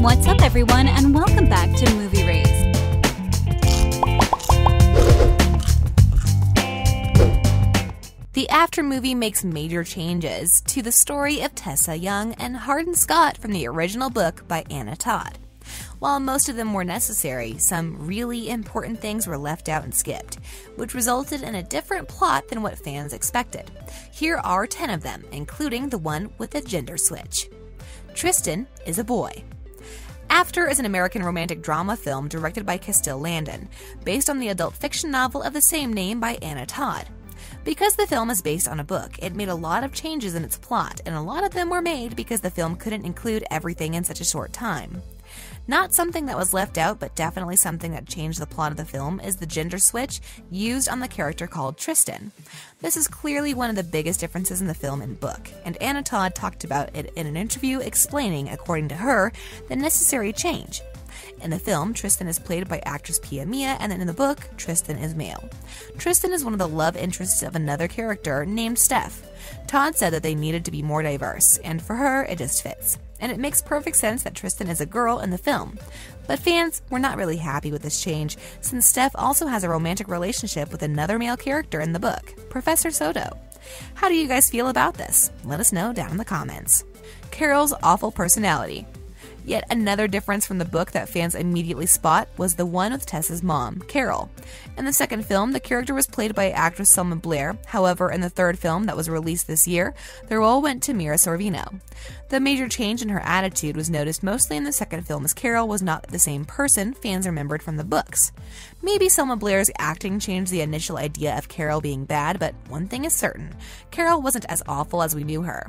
What's up, everyone, and welcome back to Movie Raze. The after movie makes major changes to the story of Tessa Young and Hardin Scott from the original book by Anna Todd. While most of them were necessary, some really important things were left out and skipped, which resulted in a different plot than what fans expected. Here are 10 of them, including the one with a gender switch. Tristan is a boy. After is an American romantic drama film directed by Castille Landon, based on the adult fiction novel of the same name by Anna Todd. Because the film is based on a book, it made a lot of changes in its plot, and a lot of them were made because the film couldn't include everything in such a short time. Not something that was left out, but definitely something that changed the plot of the film is the gender switch used on the character called Tristan. This is clearly one of the biggest differences in the film and book, and Anna Todd talked about it in an interview explaining, according to her, the necessary change. In the film, Tristan is played by actress Pia Mia, and then in the book, Tristan is male. Tristan is one of the love interests of another character named Steph. Todd said that they needed to be more diverse, and for her, it just fits. And it makes perfect sense that Tristan is a girl in the film. But fans were not really happy with this change, since Steph also has a romantic relationship with another male character in the book, Professor Soto. How do you guys feel about this? Let us know down in the comments. Carol's awful personality. Yet another difference from the book that fans immediately spot was the one with Tessa's mom, Carol. In the second film, the character was played by actress Selma Blair. However, in the third film that was released this year, the role went to Mira Sorvino. The major change in her attitude was noticed mostly in the second film as Carol was not the same person fans remembered from the books. Maybe Selma Blair's acting changed the initial idea of Carol being bad, but one thing is certain Carol wasn't as awful as we knew her.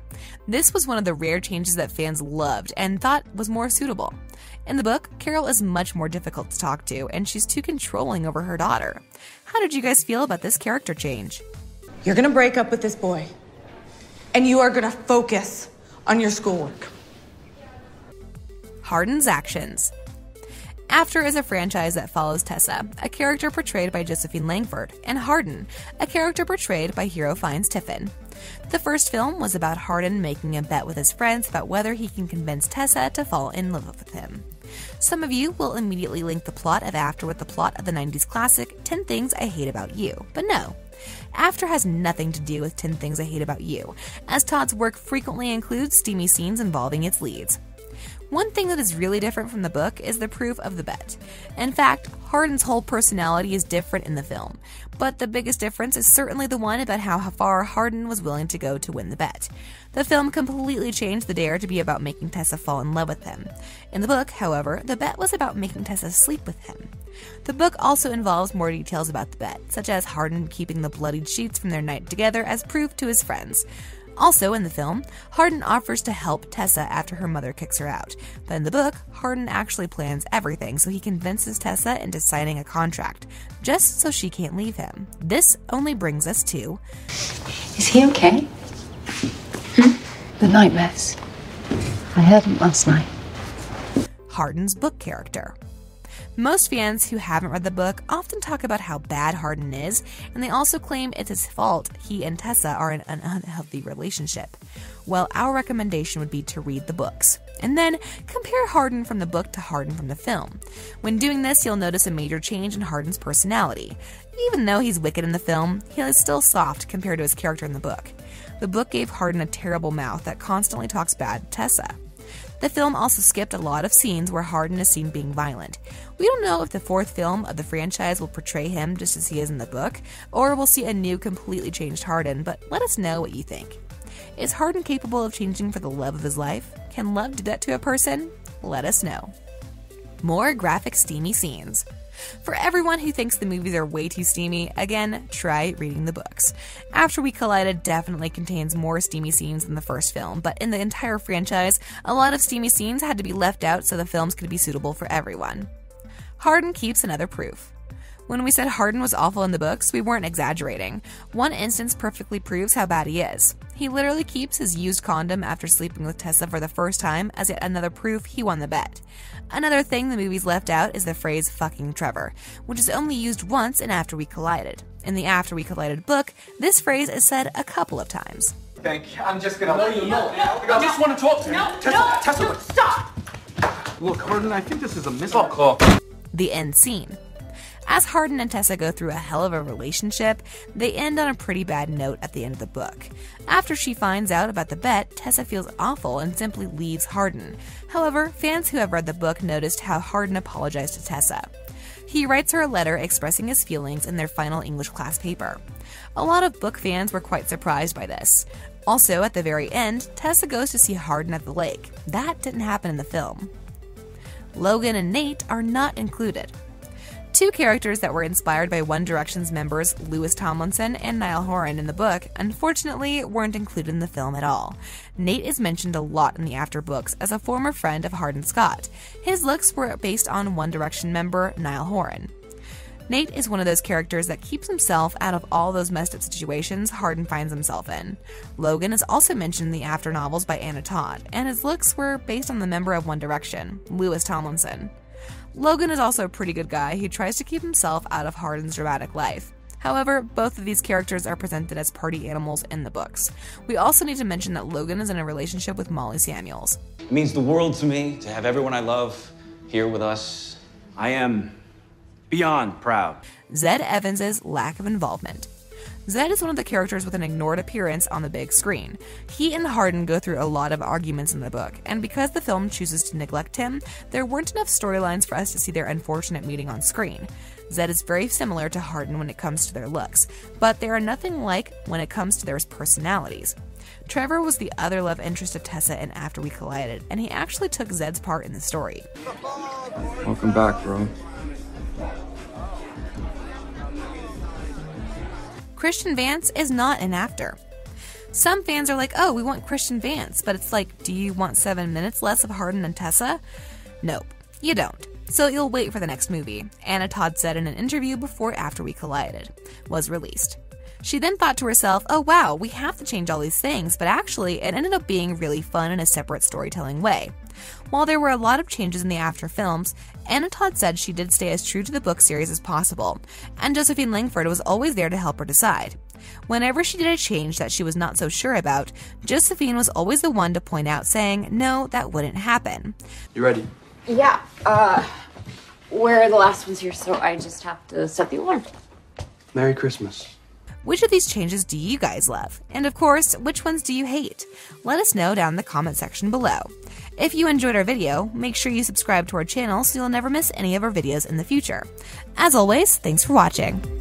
This was one of the rare changes that fans loved and thought was more suitable. In the book, Carol is much more difficult to talk to, and she's too controlling over her daughter. How did you guys feel about this character change? You're gonna break up with this boy, and you are gonna focus on your schoolwork. Hardin's actions. After is a franchise that follows Tessa, a character portrayed by Josephine Langford, and Hardin, a character portrayed by Hero Fiennes Tiffin. The first film was about Hardin making a bet with his friends about whether he can convince Tessa to fall in love with him. Some of you will immediately link the plot of After with the plot of the 90s classic 10 Things I Hate About You, but no. After has nothing to do with 10 Things I Hate About You, as Todd's work frequently includes steamy scenes involving its leads. One thing that is really different from the book is the proof of the bet. In fact, Hardin's whole personality is different in the film, but the biggest difference is certainly the one about how far Hardin was willing to go to win the bet. The film completely changed the dare to be about making Tessa fall in love with him. In the book, however, the bet was about making Tessa sleep with him. The book also involves more details about the bet, such as Hardin keeping the bloodied sheets from their night together as proof to his friends. Also in the film, Hardin offers to help Tessa after her mother kicks her out. But in the book, Hardin actually plans everything so he convinces Tessa into signing a contract, just so she can't leave him. This only brings us to. Is he okay? Hmm? The nightmares. I heard them last night. Hardin's book character. Most fans who haven't read the book often talk about how bad Hardin is, and they also claim it's his fault he and Tessa are in an unhealthy relationship. Well, our recommendation would be to read the books, and then compare Hardin from the book to Hardin from the film. When doing this, you'll notice a major change in Hardin's personality. Even though he's wicked in the film, he is still soft compared to his character in the book. The book gave Hardin a terrible mouth that constantly talks bad to Tessa. The film also skipped a lot of scenes where Hardin is seen being violent. We don't know if the fourth film of the franchise will portray him just as he is in the book, or we'll see a new, completely changed Hardin, but let us know what you think. Is Hardin capable of changing for the love of his life? Can love do that to a person? Let us know. More graphic, steamy scenes. For everyone who thinks the movies are way too steamy, again, try reading the books. After We Collided definitely contains more steamy scenes than the first film, but in the entire franchise, a lot of steamy scenes had to be left out so the films could be suitable for everyone. Hardin keeps another proof. When we said Hardin was awful in the books, we weren't exaggerating. One instance perfectly proves how bad he is. He literally keeps his used condom after sleeping with Tessa for the first time as yet another proof he won the bet. Another thing the movies left out is the phrase fucking Trevor, which is only used once in After We Collided. In the After We Collided book, this phrase is said a couple of times. Think I'm just gonna. No, you're not. I just want to talk to you. No, Tessa, no, Tessa, no, stop! Look, Hardin, I think this is a missile. Fuck off. The end scene. As Hardin and Tessa go through a hell of a relationship, they end on a pretty bad note at the end of the book. After she finds out about the bet, Tessa feels awful and simply leaves Hardin. However, fans who have read the book noticed how Hardin apologized to Tessa. He writes her a letter expressing his feelings in their final English class paper. A lot of book fans were quite surprised by this. Also, at the very end, Tessa goes to see Hardin at the lake. That didn't happen in the film. Logan and Nate are not included. Two characters that were inspired by One Direction's members Louis Tomlinson and Niall Horan in the book unfortunately weren't included in the film at all. Nate is mentioned a lot in the after books as a former friend of Hardin Scott. His looks were based on One Direction member Niall Horan. Nate is one of those characters that keeps himself out of all those messed up situations Hardin finds himself in. Logan is also mentioned in the after novels by Anna Todd, and his looks were based on the member of One Direction, Louis Tomlinson. Logan is also a pretty good guy who tries to keep himself out of Hardin's dramatic life. However, both of these characters are presented as party animals in the books. We also need to mention that Logan is in a relationship with Molly Samuels. It means the world to me to have everyone I love here with us. I am beyond proud. Zed Evans's lack of involvement. Zed is one of the characters with an ignored appearance on the big screen. He and Hardin go through a lot of arguments in the book, and because the film chooses to neglect him, there weren't enough storylines for us to see their unfortunate meeting on screen. Zed is very similar to Hardin when it comes to their looks, but they are nothing like when it comes to their personalities. Trevor was the other love interest of Tessa in After We Collided, and he actually took Zed's part in the story. Welcome back, bro. Christian Vance is not an after. Some fans are like, oh, we want Christian Vance, but it's like, do you want seven minutes less of Hardin and Tessa? Nope, you don't. So you'll wait for the next movie, Anna Todd said in an interview before After We Collided was released. She then thought to herself, oh wow, we have to change all these things, but actually, it ended up being really fun in a separate storytelling way. While there were a lot of changes in the after films, Anna Todd said she did stay as true to the book series as possible, and Josephine Langford was always there to help her decide. Whenever she did a change that she was not so sure about, Josephine was always the one to point out, saying, no, that wouldn't happen. You ready? Yeah, uh, we're the last ones here, so I just have to set the alarm. Merry Christmas. Which of these changes do you guys love? And of course, which ones do you hate? Let us know down in the comment section below. If you enjoyed our video, make sure you subscribe to our channel so you'll never miss any of our videos in the future. As always, thanks for watching.